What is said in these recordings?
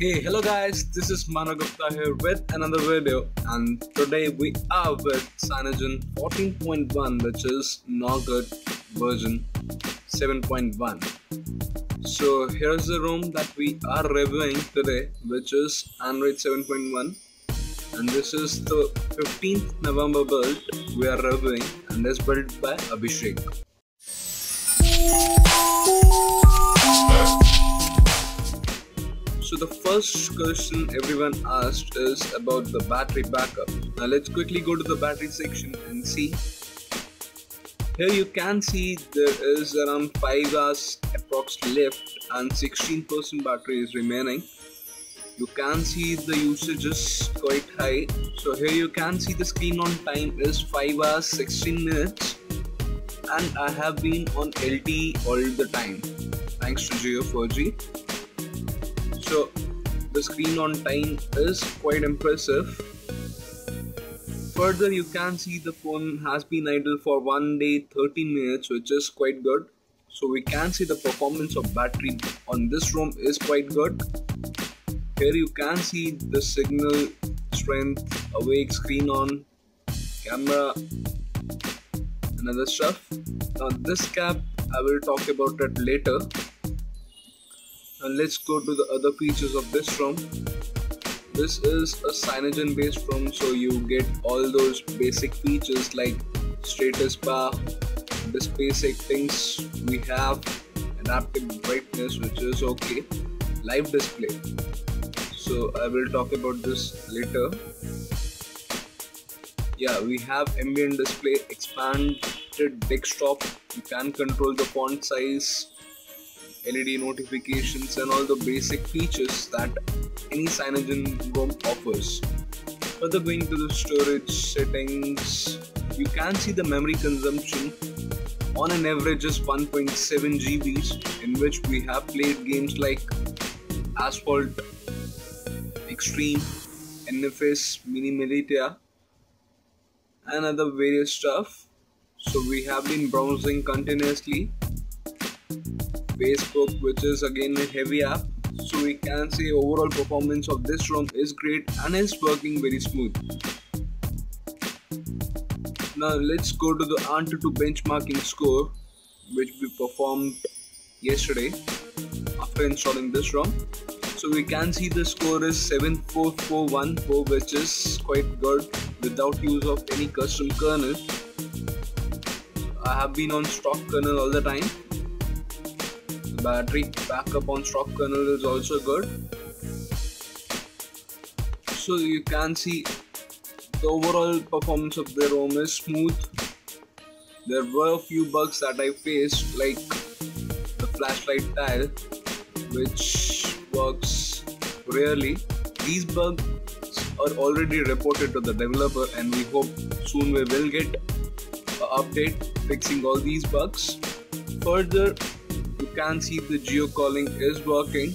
Hey, hello guys, this is Mana Gupta here with another video and today we are with Cyanogen 14.1 which is Nougat version 7.1. So here's the ROM that we are reviewing today which is Android 7.1 and this is the 15th November build we are reviewing and is built by Abhishek. So the first question everyone asked is about the battery backup. Now let's quickly go to the battery section and see. Here you can see there is around 5 hours approx left and 16% battery is remaining. You can see the usage is quite high. So here you can see the screen on time is 5 hours 16 minutes and I have been on LTE all the time thanks to Jio4G capture the screen on time is quite impressive. Further, you can see the phone has been idle for 1 day 13 minutes which is quite good. So we can see the performance of battery on this ROM is quite good. Here you can see the signal strength, awake screen on, camera and other stuff. Now this cap I will talk about it later and let's go to the other features of this ROM. This is a cyanogen based ROM so you get all those basic features like status bar this basic things we have an adaptive brightness which is okay live display. So I will talk about this later. Yeah we have ambient display expanded desktop. You can control the font size LED notifications and all the basic features that any Cyanogen ROM offers. Further going to the storage settings, you can see the memory consumption on an average is 1.7 GBs in which we have played games like Asphalt, Xtreme, NFS, Mini Militia and other various stuff. So we have been browsing continuously Facebook which is again a heavy app so we can say overall performance of this ROM is great and is working very smooth. Now let's go to the Antutu benchmarking score which we performed yesterday after installing this ROM. So we can see the score is 74414 which is quite good without use of any custom kernel. I have been on stock kernel all the time battery backup on stock kernel is also good. So you can see the overall performance of the ROM is smooth. There were a few bugs that I faced like the flashlight tile which works rarely. These bugs are already reported to the developer and we hope soon we will get an update fixing all these bugs. Further can see the Jio calling is working.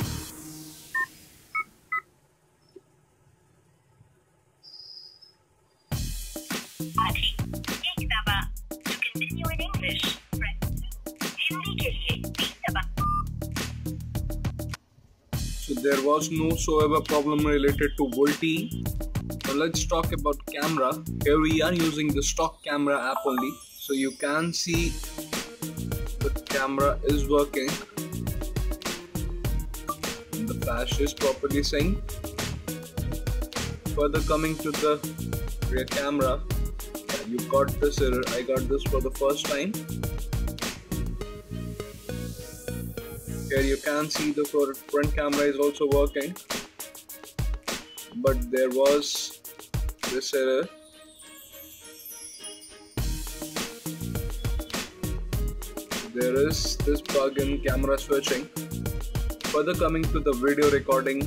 So there was no so ever problem related to VoLTE. Now let's talk about camera. Here we are using the stock camera app only. So you can see camera is working. The flash is properly synced further coming to the rear camera you got this error. I got this for the first time. Here you can see the front camera is also working. But there was this error there is this bug in camera switching. Further coming to the video recording,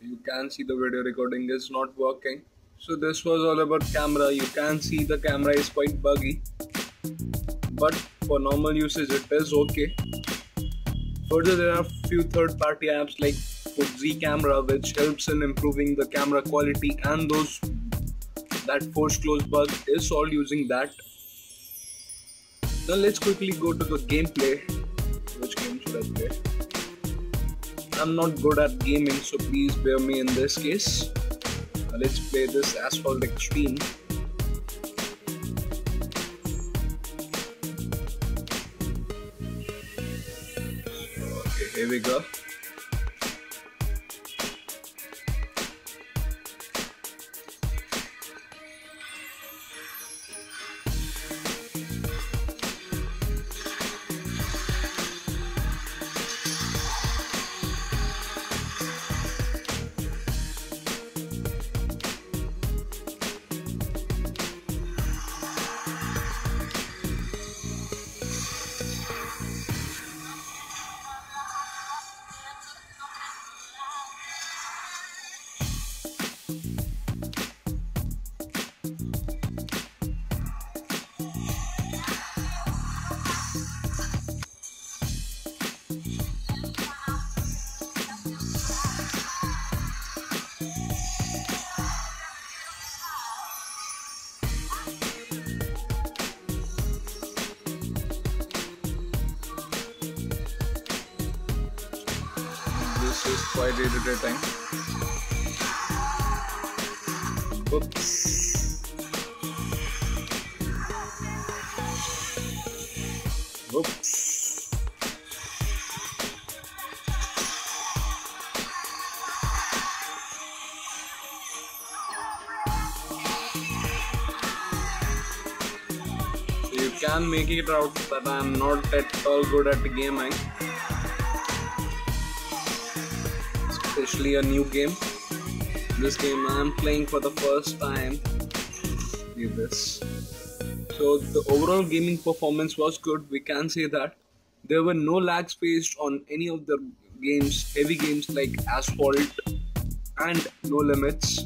you can see the video recording is not working. So this was all about camera. You can see the camera is quite buggy. But for normal usage it is okay. Further, there are few third-party apps like Z Camera, which helps in improving the camera quality and those that force close bug is solved using that. Now let's quickly go to the gameplay. Which game should I play? I'm not good at gaming, so please bear me in this case. Now let's play this Asphalt Xtreme. Here we go. Is quite irritating. Whoops. Whoops. So you can make it out that I'm not at all good at gaming. Especially a new game. This game I'm playing for the first time. This. So the overall gaming performance was good. We can say that there were no lags faced on any of the games, heavy games like Asphalt and No Limits.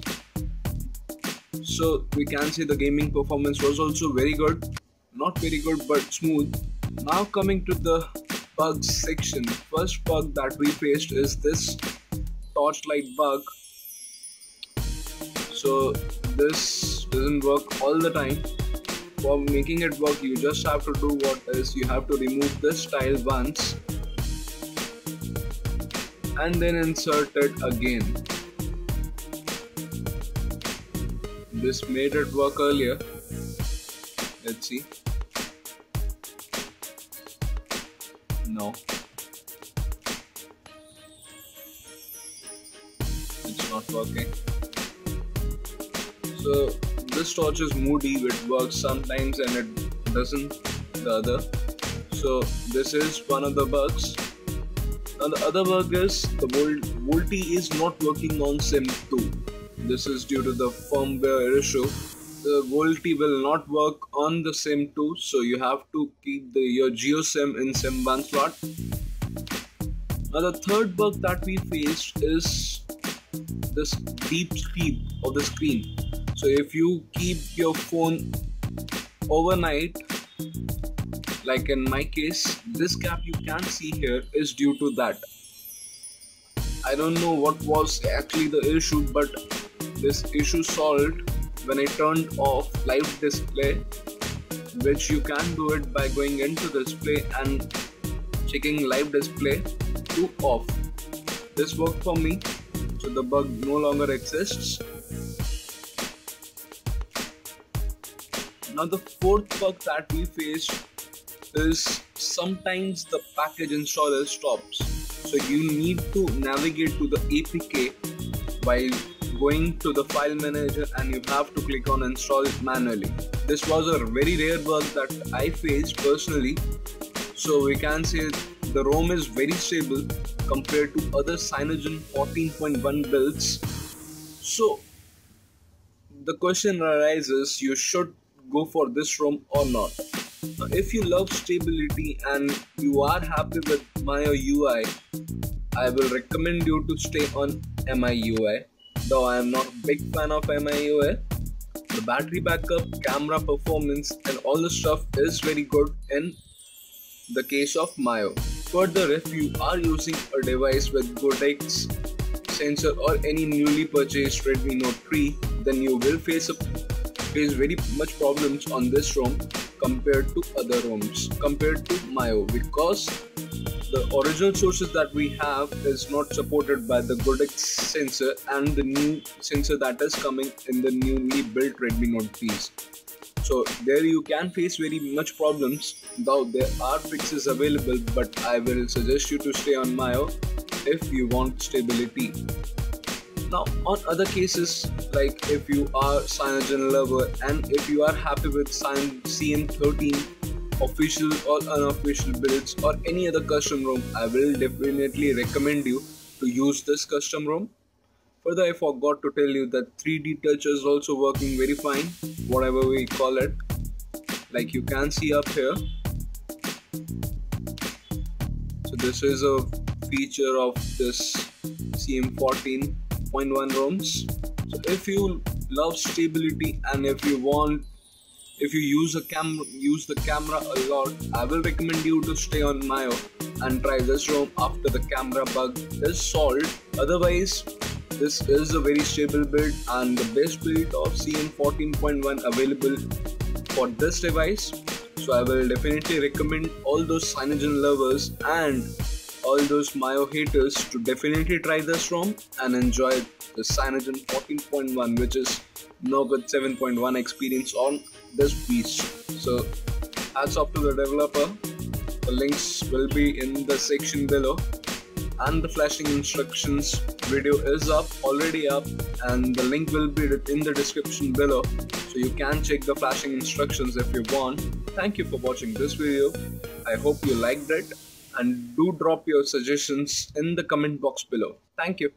So we can say the gaming performance was also very good. Not very good but smooth. Now coming to the bugs section. First bug that we faced is this torchlight bug so this doesn't work all the time. For making it work you just have to do what is you have to remove this tile once and then insert it again. This made it work earlier. Let's see. No not working. So this torch is moody, it works sometimes and it doesn't the other. So this is one of the bugs. Now the other bug is the Volt VoLTE is not working on Sim 2. This is due to the firmware issue. The VoLTE will not work on the Sim 2, so you have to keep the your JioSim in Sim 1 slot. Now the third bug that we faced is this deep sleep of the screen. So if you keep your phone overnight, like in my case, this gap you can see here is due to that. I don't know what was actually the issue, but this issue solved when I turned off live display, which you can do it by going into display and checking live display to off. This worked for me so the bug no longer exists. Now the fourth bug that we faced is sometimes the package installer stops. So you need to navigate to the APK while going to the file manager and you have to click on install it manually. This was a very rare bug that I faced personally. So we can say the ROM is very stable compared to other Cyanogen 14.1 builds. So the question arises you should go for this ROM or not. Now, if you love stability and you are happy with MIUI, I will recommend you to stay on MIUI. Though I am not a big fan of MIUI, the battery backup, camera performance, and all the stuff is very good in the case of Mayo. Further, if you are using a device with Goodix sensor or any newly purchased Redmi Note 3, then you will face a face very much problems on this ROM compared to other ROMs, compared to Mayo, because the original sources that we have is not supported by the Goodix sensor and the new sensor that is coming in the newly built Redmi Note 3s. So there you can face very much problems though there are fixes available but I will suggest you to stay on Mio if you want stability. Now on other cases like if you are Cyanogen lover and if you are happy with CM13 official or unofficial builds or any other custom ROM, I will definitely recommend you to use this custom ROM. Further, I forgot to tell you that 3D touch is also working very fine, whatever we call it. Like you can see up here. So this is a feature of this CM14.1 ROMs. So if you love stability and if you want if you use a use the camera a lot i will recommend you to stay on mio and try this ROM after the camera bug is solved otherwise this is a very stable build and the best build of cm14.1 available for this device so i will definitely recommend all those cyanogen lovers and all those Mio haters to definitely try this ROM and enjoy the Cyanogen 14.1 which is Nougat 7.1 experience on this beast. So hats off to the developer. The links will be in the section below and the flashing instructions video is up already up and the link will be in the description below so you can check the flashing instructions if you want thank you for watching this video i hope you liked it and do drop your suggestions in the comment box below. Thank you.